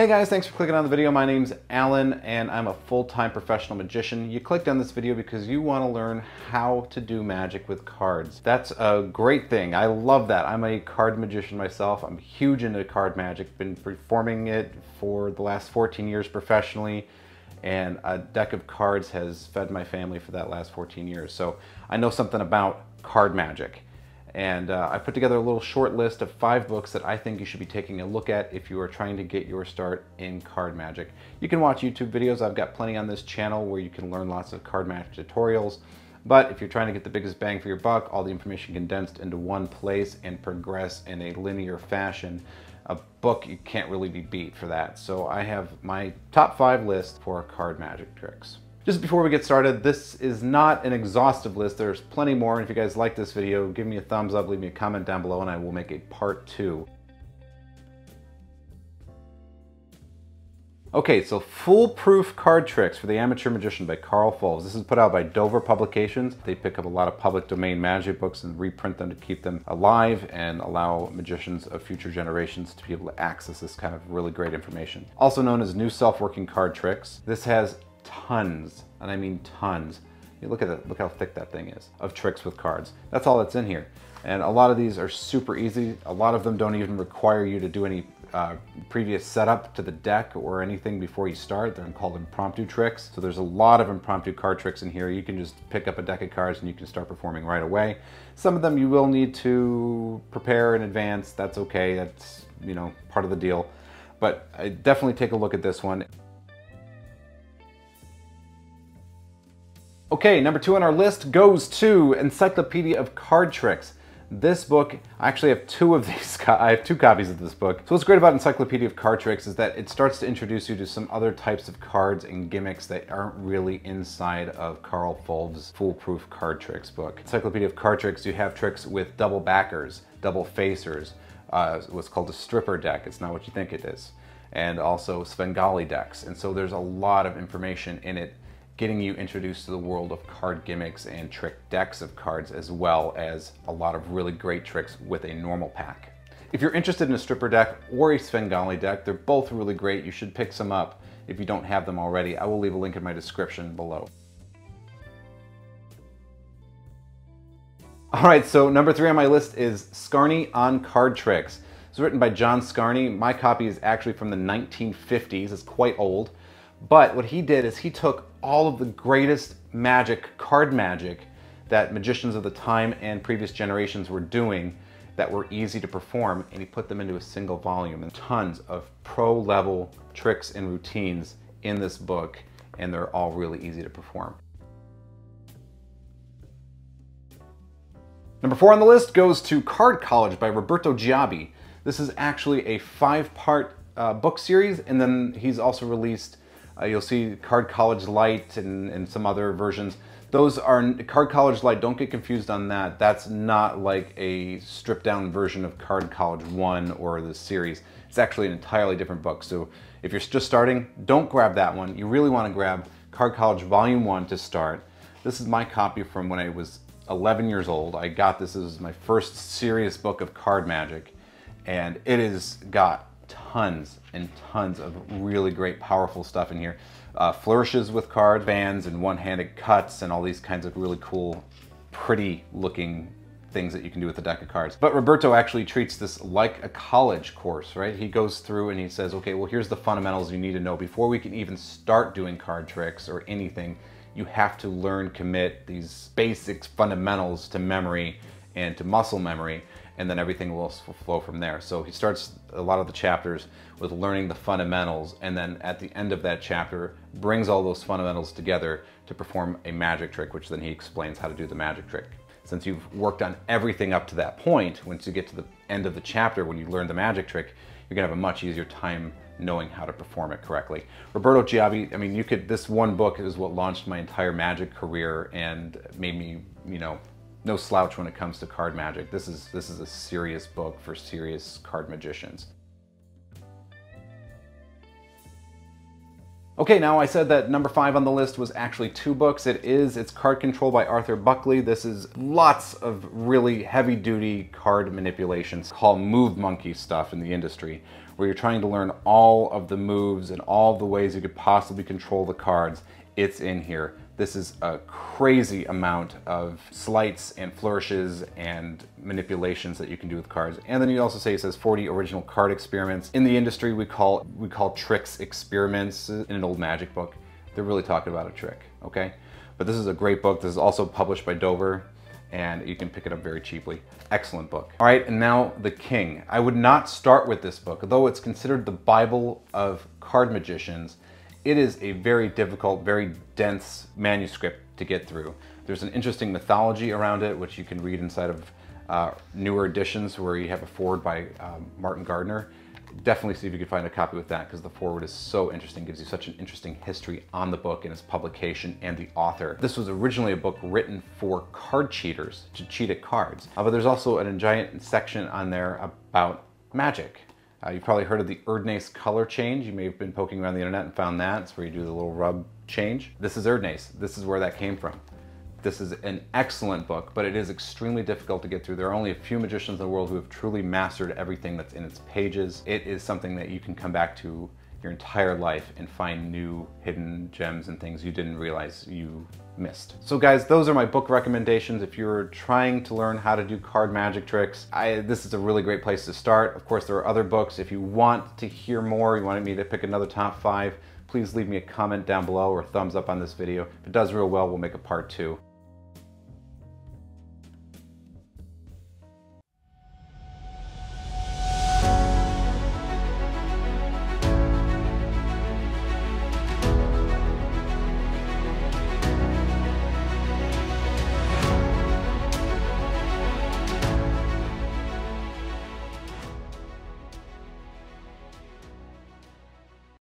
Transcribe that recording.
Hey guys, thanks for clicking on the video. My name's Alan and I'm a full-time professional magician. You clicked on this video because you want to learn how to do magic with cards. That's a great thing. I love that. I'm a card magician myself. I'm huge into card magic. Been performing it for the last 14 years professionally and a deck of cards has fed my family for that last 14 years. So I know something about card magic. And uh, I put together a little short list of five books that I think you should be taking a look at if you are trying to get your start in card magic. You can watch YouTube videos. I've got plenty on this channel where you can learn lots of card magic tutorials. But if you're trying to get the biggest bang for your buck, all the information condensed into one place and progress in a linear fashion, a book you can't really be beat for that. So I have my top five list for card magic tricks. Just before we get started, this is not an exhaustive list. There's plenty more. And if you guys like this video, give me a thumbs up, leave me a comment down below, and I will make a part two. Okay, so Foolproof Card Tricks for the Amateur Magician by Karl Fulves. This is put out by Dover Publications. They pick up a lot of public domain magic books and reprint them to keep them alive and allow magicians of future generations to be able to access this kind of really great information. Also known as New Self-Working Card Tricks. This has tons, and I mean tons. You look at that, look how thick that thing is, of tricks with cards. That's all that's in here. And a lot of these are super easy. A lot of them don't even require you to do any uh, previous setup to the deck or anything before you start. They're called impromptu tricks. So there's a lot of impromptu card tricks in here. You can just pick up a deck of cards and you can start performing right away. Some of them you will need to prepare in advance. That's okay. That's, you know, part of the deal. But I definitely take a look at this one. Okay, number two on our list goes to Encyclopedia of Card Tricks. This book, I actually have two of these, I have two copies of this book. So what's great about Encyclopedia of Card Tricks is that it starts to introduce you to some other types of cards and gimmicks that aren't really inside of Karl Fulves' Foolproof Card Tricks book. Encyclopedia of Card Tricks, you have tricks with double backers, double facers, uh, what's called a stripper deck. It's not what you think it is. And also Svengali decks. And so there's a lot of information in it getting you introduced to the world of card gimmicks and trick decks of cards as well as a lot of really great tricks with a normal pack. If you're interested in a stripper deck or a Svengali deck, they're both really great. You should pick some up if you don't have them already. I will leave a link in my description below. All right, so number three on my list is Scarne on Card Tricks. It's written by John Scarne. My copy is actually from the 1950s. It's quite old. But what he did is he took all of the greatest magic, card magic, that magicians of the time and previous generations were doing that were easy to perform, and he put them into a single volume. And tons of pro level tricks and routines in this book, and they're all really easy to perform. Number four on the list goes to Card College by Roberto Giobbi. This is actually a five part uh, book series, and then he's also released uh, you'll see Card College Light and, and some other versions. Those are, Card College Light, don't get confused on that. That's not like a stripped down version of Card College 1 or the series. It's actually an entirely different book. So if you're just starting, don't grab that one. You really want to grab Card College Volume 1 to start. This is my copy from when I was 11 years old. I got this as my first serious book of card magic, and it has got tons and tons of really great, powerful stuff in here. Uh, flourishes with card bands and one-handed cuts and all these kinds of really cool, pretty looking things that you can do with a deck of cards. But Roberto actually treats this like a college course, right? He goes through and he says, okay, well, here's the fundamentals you need to know before we can even start doing card tricks or anything. You have to learn, commit these basic fundamentals to memory and to muscle memory and then everything will flow from there. So he starts a lot of the chapters with learning the fundamentals, and then at the end of that chapter, brings all those fundamentals together to perform a magic trick, which then he explains how to do the magic trick. Since you've worked on everything up to that point, once you get to the end of the chapter, when you learn the magic trick, you're gonna have a much easier time knowing how to perform it correctly. Roberto Giobbi, I mean, you could, this one book is what launched my entire magic career and made me, you know, no slouch when it comes to card magic. This is, this is a serious book for serious card magicians. Okay, now I said that number five on the list was actually two books. It is, it's Card Control by Arthur Buckley. This is lots of really heavy duty card manipulations called move monkey stuff in the industry, where you're trying to learn all of the moves and all the ways you could possibly control the cards. It's in here. This is a crazy amount of sleights and flourishes and manipulations that you can do with cards. And then you also say it says 40 original card experiments. In the industry, we call we call tricks experiments in an old magic book. They're really talking about a trick, okay? But this is a great book. This is also published by Dover and you can pick it up very cheaply. Excellent book. All right, and now The King. I would not start with this book, though it's considered the Bible of card magicians. It is a very difficult, very dense manuscript to get through. There's an interesting mythology around it, which you can read inside of uh, newer editions where you have a foreword by um, Martin Gardner. Definitely see if you can find a copy with that because the foreword is so interesting, gives you such an interesting history on the book and its publication and the author. This was originally a book written for card cheaters to cheat at cards, uh, but there's also a giant section on there about magic uh, you've probably heard of the Erdnase color change. You may have been poking around the internet and found that. It's where you do the little rub change. This is Erdnase. This is where that came from. This is an excellent book, but it is extremely difficult to get through. There are only a few magicians in the world who have truly mastered everything that's in its pages. It is something that you can come back to your entire life and find new hidden gems and things you didn't realize you missed. So guys, those are my book recommendations. If you're trying to learn how to do card magic tricks, I, this is a really great place to start. Of course, there are other books. If you want to hear more, you wanted me to pick another top five, please leave me a comment down below or thumbs up on this video. If it does real well, we'll make a part two.